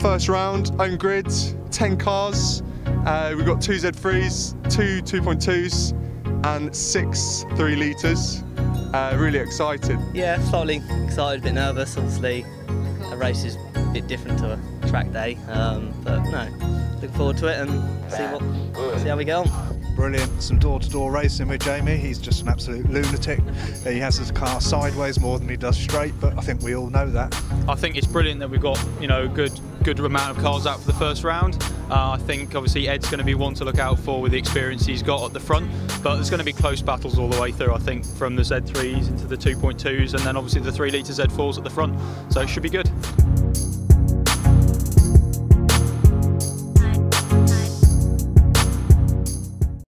first round, own grid, 10 cars. Uh, we've got two Z3s, two 2.2s, and six 3 litres. Uh, really excited. Yeah, slightly excited, a bit nervous. Obviously, a race is a bit different to a track day, um, but no, look forward to it and see what, see how we go on. Brilliant. Some door-to-door racing with Jamie. He's just an absolute lunatic. He has his car sideways more than he does straight, but I think we all know that. I think it's brilliant that we've got you know good good amount of cars out for the first round. Uh, I think obviously Ed's going to be one to look out for with the experience he's got at the front, but there's going to be close battles all the way through. I think from the Z3s into the 2.2s and then obviously the 3 litre Z4s at the front. So it should be good.